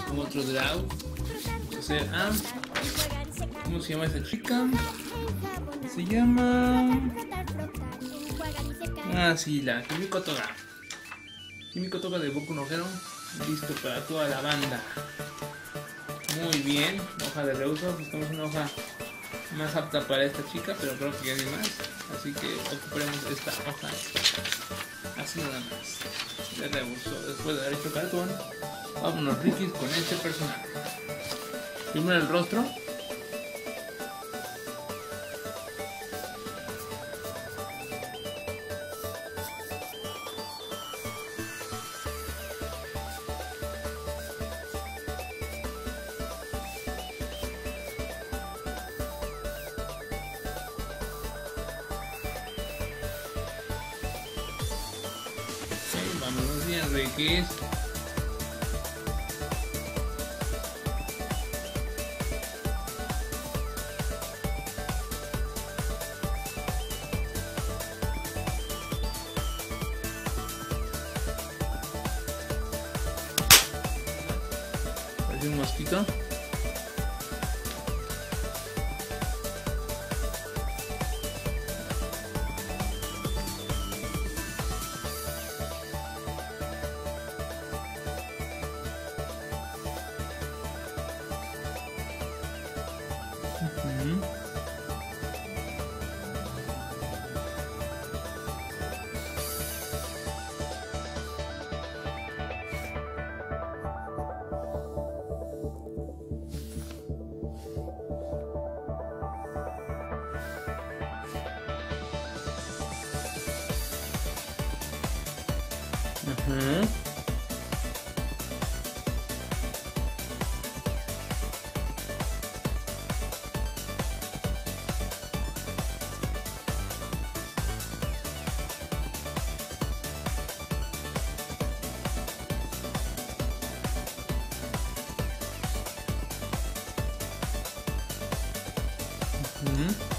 Con otro draw. Vamos a hacer a. ¿Cómo se llama esta chica? Se llama. Ah, sí, la Kimiko Toga. Kimiko Toga de Boku no Hero. Listo para toda la banda. Muy bien. Hoja de reuso. Buscamos una hoja más apta para esta chica, pero creo que ya hay más. Así que ocuparemos esta hoja. Así nada más. De reuso. Después de haber hecho cartón, vámonos Ricky con este personaje. Primero el rostro. Vámonos bien, Ricky. speaker Mm-hmm. Mm-hmm.